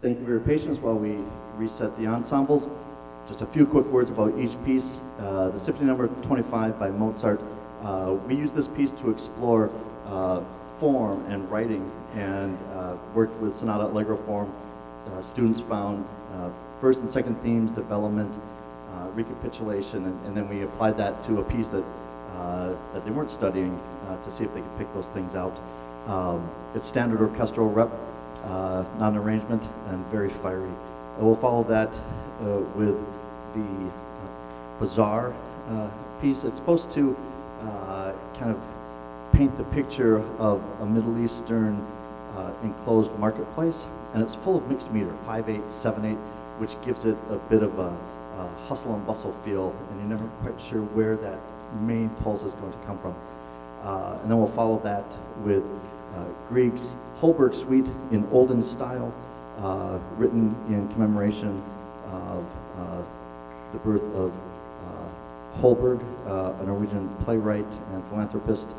Thank you for your patience while we reset the ensembles. Just a few quick words about each piece. Uh, the Symphony Number 25 by Mozart. Uh, we use this piece to explore uh, form and writing and uh, worked with Sonata Allegro form. Uh, students found uh, first and second themes, development, recapitulation, and, and then we applied that to a piece that, that they weren't studying to see if they could pick those things out. Um, it's standard orchestral rep, uh, non-arrangement, and very fiery. And we'll follow that uh, with the uh, Bazaar uh, piece. It's supposed to uh, kind of paint the picture of a Middle Eastern uh, enclosed marketplace, and it's full of mixed meter, 5/8, 7/8, which gives it a bit of a, a hustle and bustle feel, and you're never quite sure where that main pulse is going to come from. Uh, and then we'll follow that with uh, Grieg's Holberg Suite in Olden style, uh, written in commemoration of uh, the birth of uh, Holberg, uh, a Norwegian playwright and philanthropist.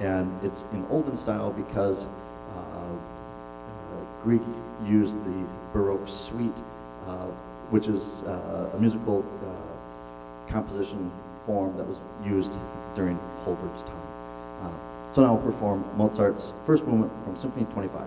And it's in Olden style because uh, uh, Grieg used the Baroque suite, uh, which is uh, a musical uh, composition form that was used during Holberg's time. So now we'll perform Mozart's first movement from Symphony 25.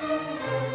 Música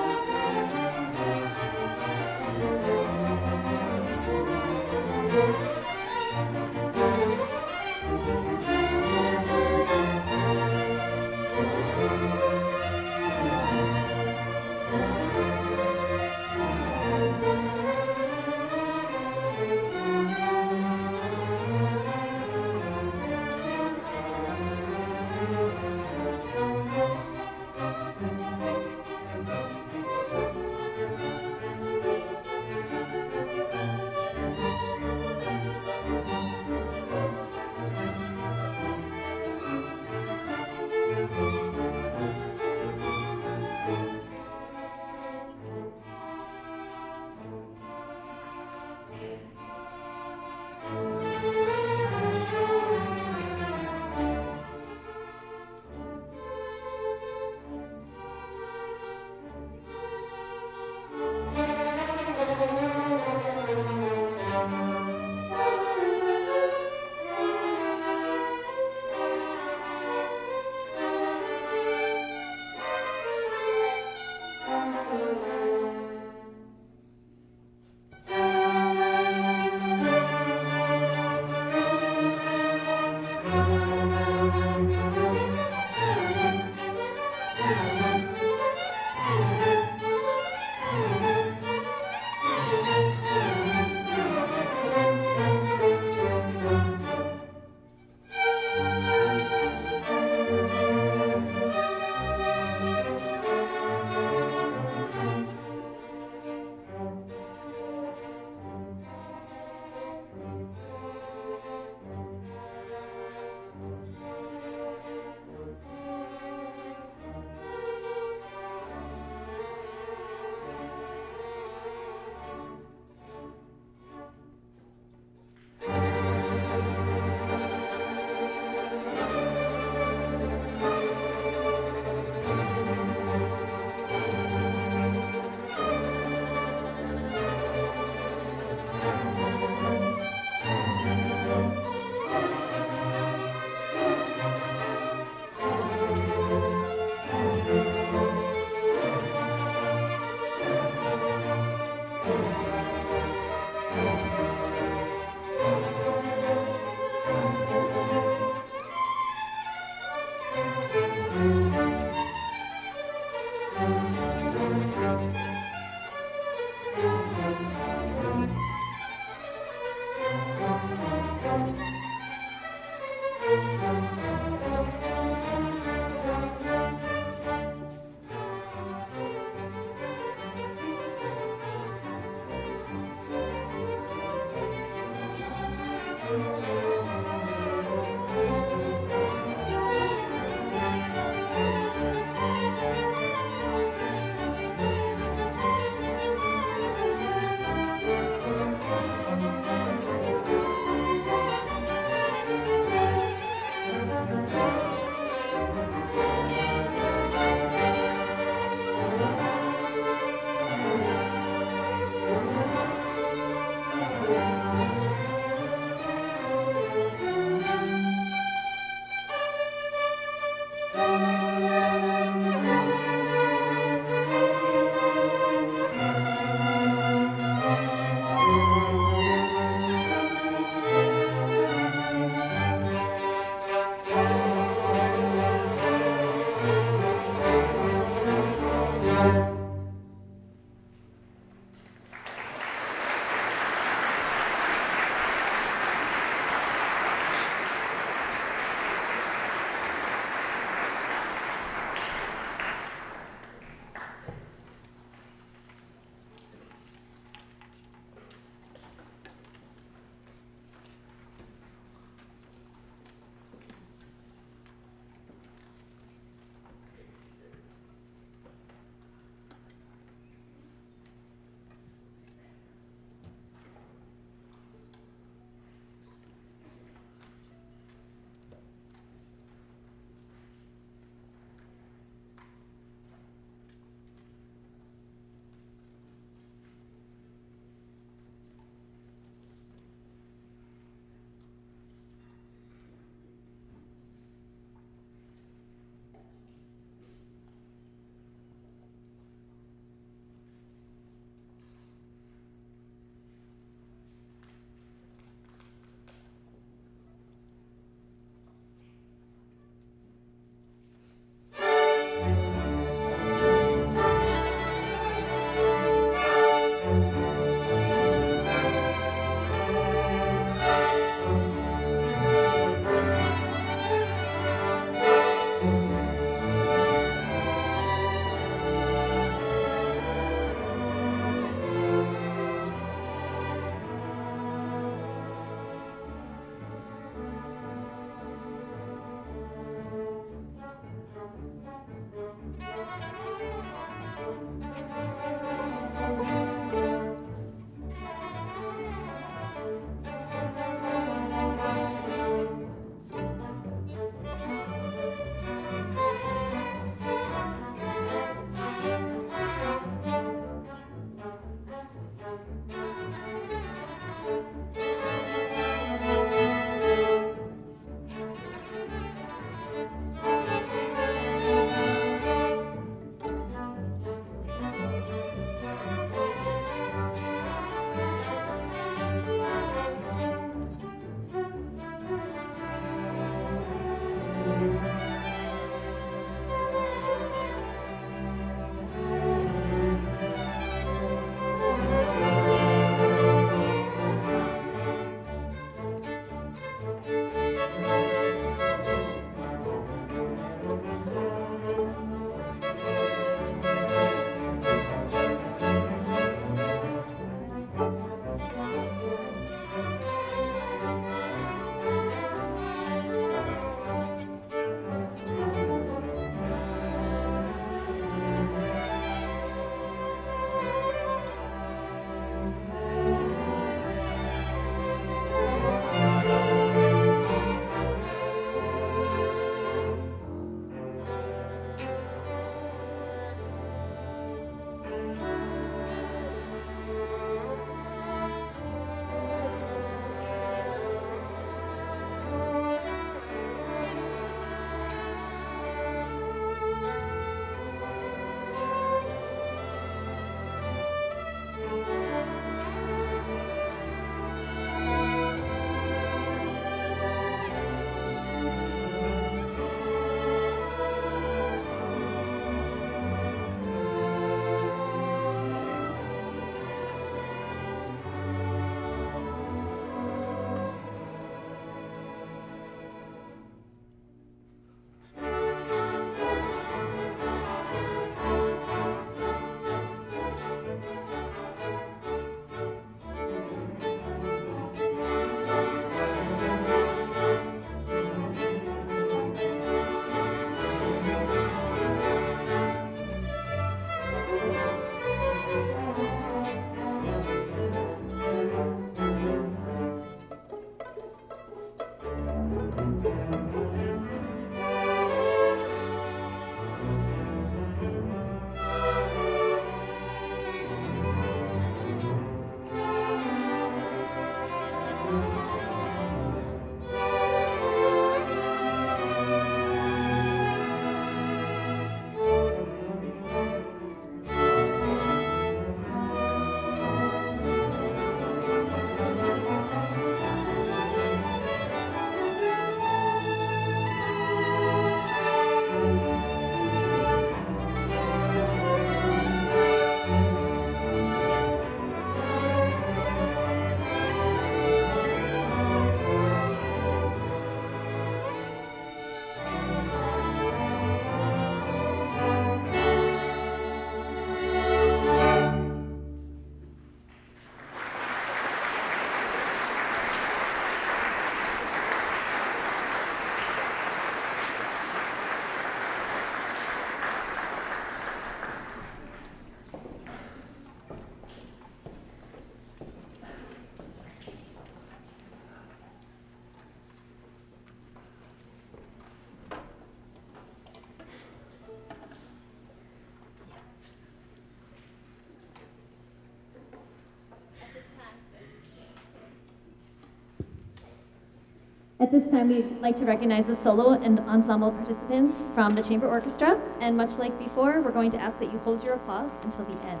At this time, we'd like to recognize the solo and ensemble participants from the Chamber Orchestra. And much like before, we're going to ask that you hold your applause until the end.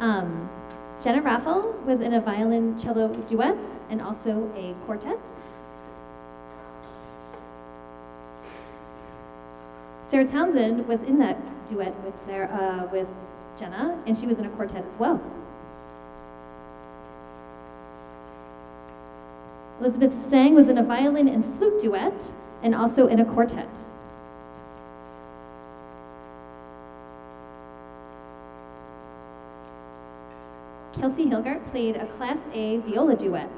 Um, Jenna Raffel was in a violin cello duet and also a quartet. Sarah Townsend was in that duet with Sarah, uh, with Jenna, and she was in a quartet as well. Elizabeth Stang was in a violin and flute duet and also in a quartet. Kelsey Hilgart played a Class A viola duet.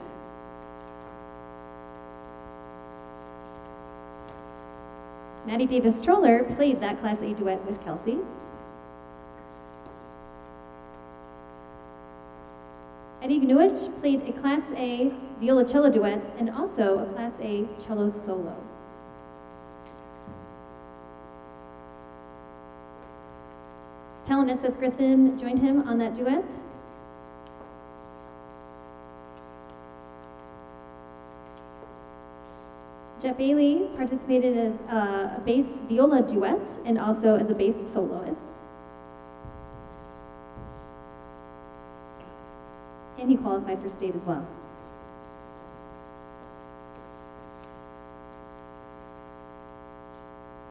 Maddie Davis Stroller played that Class A duet with Kelsey. Eddie Gnuich played a Class A viola cello duet and also a Class A cello solo. Talon and Seth Griffin joined him on that duet. Jeff Bailey participated as a bass viola duet and also as a bass soloist. Qualified for state as well.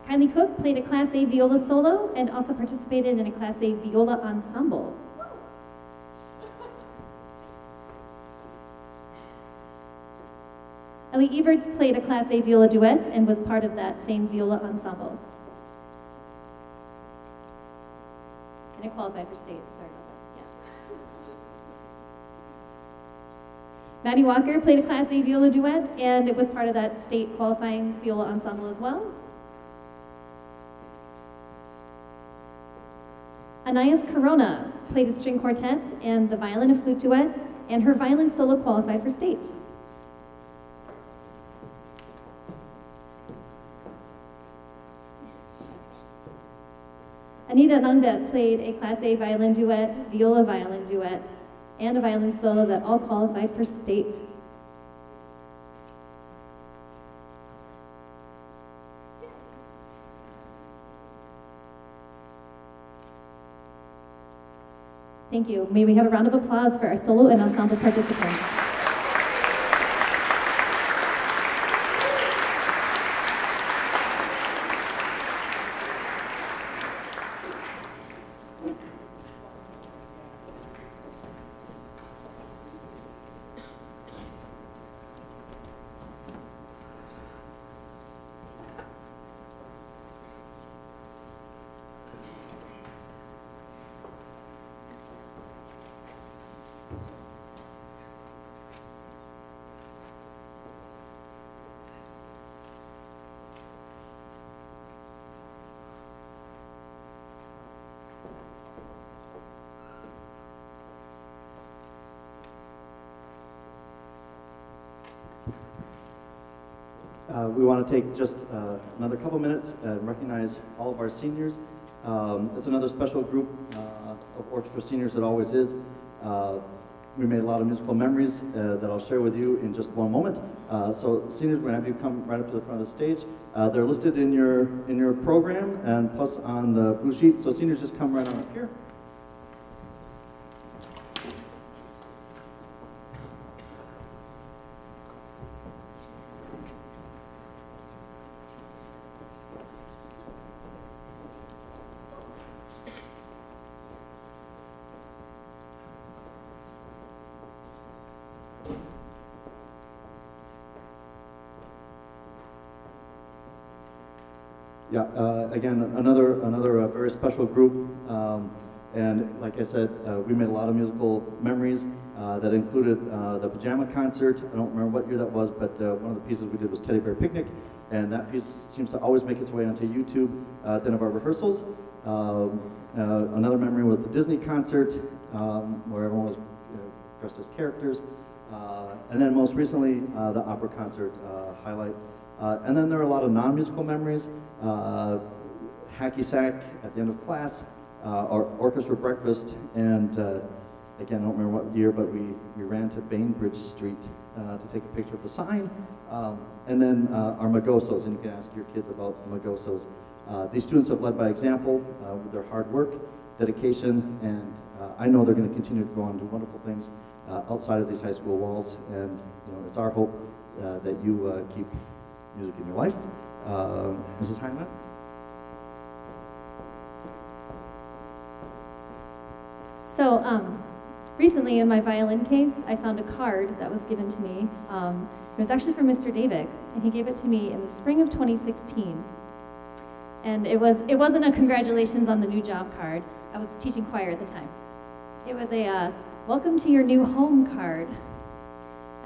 Kylie Cook played a Class A viola solo and also participated in a Class A viola ensemble. Ellie Everts played a Class A viola duet and was part of that same viola ensemble. And it qualified for state, sorry about that. Yeah. Maddie Walker played a Class A viola duet and it was part of that state qualifying viola ensemble as well. Anais Corona played a string quartet and the violin and flute duet, and her violin solo qualified for state. Anita Nangdet played a Class A violin duet, viola violin duet, and a violin solo that all qualified for state. Thank you. May we have a round of applause for our solo and ensemble participants. Take just uh, another couple minutes and recognize all of our seniors. Um, it's another special group uh, of orchestra seniors that always is. Uh, we made a lot of musical memories uh, that I'll share with you in just one moment. Uh, so seniors, we're going to have you come right up to the front of the stage. they're listed in your, in your program and plus on the blue sheet. So seniors, just come right on up here. Yeah, uh, again, another, another uh, very special group. Um, and like I said, uh, we made a lot of musical memories uh, that included uh, the pajama concert. I don't remember what year that was, but uh, one of the pieces we did was Teddy Bear Picnic. And that piece seems to always make its way onto YouTube at the end of our rehearsals. Um, another memory was the Disney concert, um, where everyone was you know, dressed as characters. and then most recently, the opera concert highlight. Uh, and then there are a lot of non-musical memories, uh, hacky sack at the end of class, uh, or orchestra breakfast, and uh, again, I don't remember what year, but we, we ran to Bainbridge Street uh, to take a picture of the sign. Um, and then uh, our Magosos, and you can ask your kids about the Magosos. Uh, these students have led by example uh, with their hard work, dedication, and uh, I know they're going to continue to go on to wonderful things uh, outside of these high school walls. And you know, it's our hope uh, that you uh, keep music in your life. Uh, Mrs. Hyman? So, um, recently in my violin case, I found a card that was given to me. Um, it was actually from Mr. Davick, and he gave it to me in the spring of 2016. And it was it wasn't a congratulations on the new job card. I was teaching choir at the time. It was a uh, welcome to your new home card.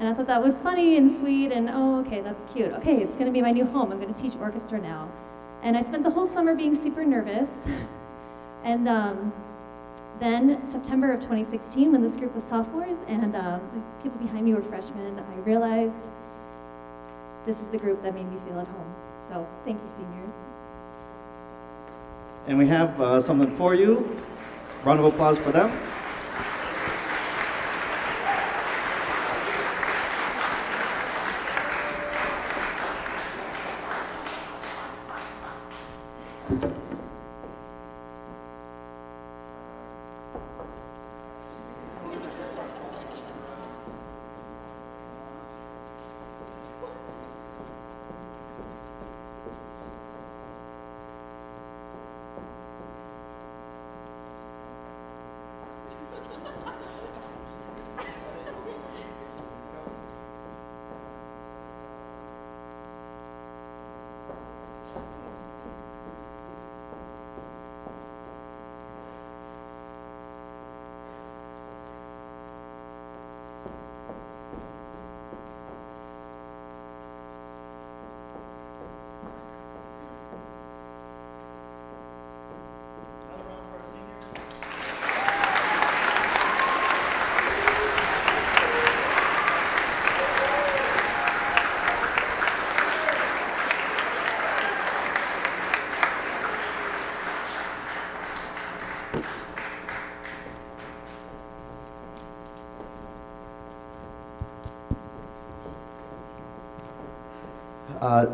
And I thought that was funny and sweet, and oh, okay, that's cute. Okay, it's going to be my new home. I'm going to teach orchestra now. And I spent the whole summer being super nervous. and um, then September of 2016, when this group was sophomores and uh, the people behind me were freshmen, I realized this is the group that made me feel at home. So thank you, seniors. And we have uh, something for you. Round of applause for them.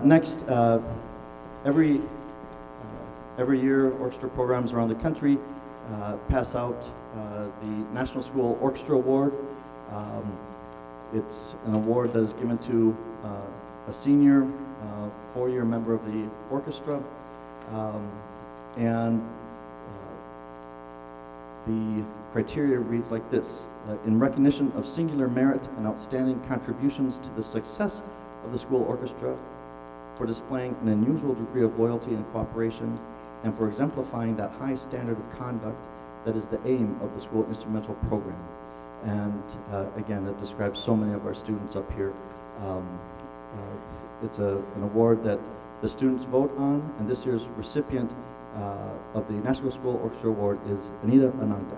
Next, uh, every, uh, every year, orchestra programs around the country uh, pass out uh, the National School Orchestra Award. Um, it's an award that is given to uh, a senior, uh, four-year member of the orchestra. Um, and uh, the criteria reads like this. Uh, in recognition of singular merit and outstanding contributions to the success of the school orchestra, for displaying an unusual degree of loyalty and cooperation, and for exemplifying that high standard of conduct that is the aim of the school instrumental program. And uh, again, that describes so many of our students up here. Um, uh, it's a, an award that the students vote on, and this year's recipient uh, of the National School Orchestra Award is Anita Ananda.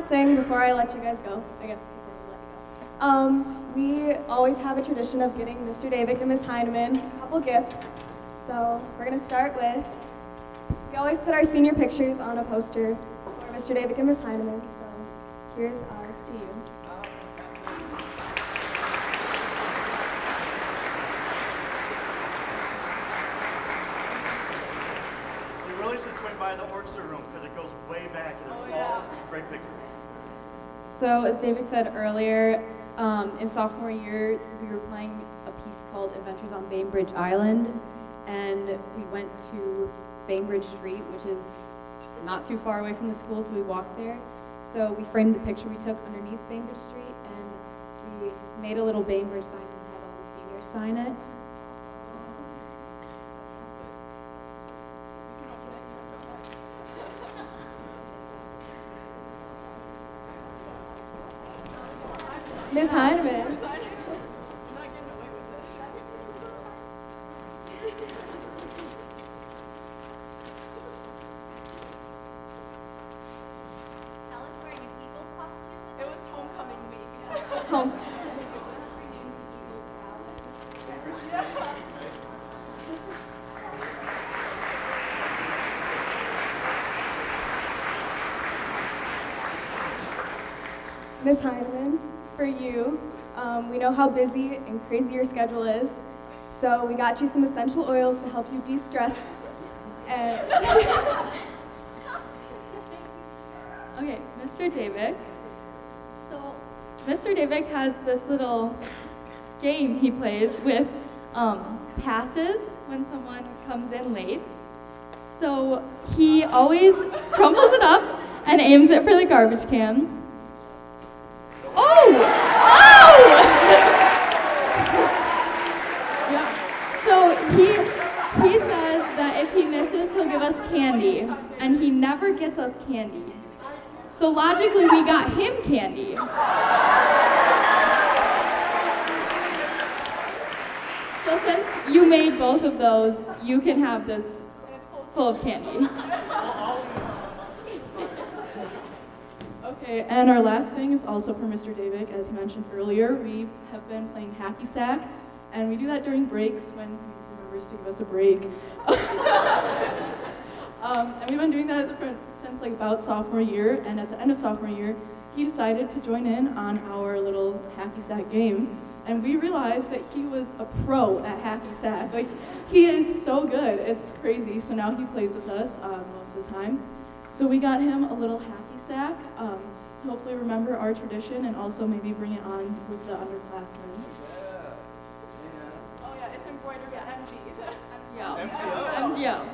Thing before I let you guys go, I guess. Um, we always have a tradition of getting Mr. Davick and Ms. Heineman a couple gifts. So we're gonna start with, we always put our senior pictures on a poster for Mr. Davick and Ms. Heineman. So here's So, as David said earlier, um, in sophomore year, we were playing a piece called Adventures on Bainbridge Island, and we went to Bainbridge Street, which is not too far away from the school, so we walked there. So, we framed the picture we took underneath Bainbridge Street, and we made a little Bainbridge sign and had all the seniors sign it. Ms. Heineman. How busy and crazy your schedule is, so we got you some essential oils to help you de-stress. Okay, Mr. Davick. So, Mr. Davick has this little game he plays with um, passes when someone comes in late. So he always crumbles it up and aims it for the garbage can. Logically, we got him candy. So since you made both of those, you can have this full of candy. Okay, and our last thing is also for Mr. Davick. As he mentioned earlier, we have been playing hacky sack, and we do that during breaks when he remembers to give us a break. um, and we've been doing that for- since like about sophomore year, and at the end of sophomore year, he decided to join in on our little hacky sack game. And we realized that he was a pro at hacky sack. Like, he is so good. It's crazy. So now he plays with us uh, most of the time. So we got him a little hacky sack um, to hopefully remember our tradition and also maybe bring it on with the underclassmen. Oh yeah, it's embroidered with MG. MGO. MGO. MGO.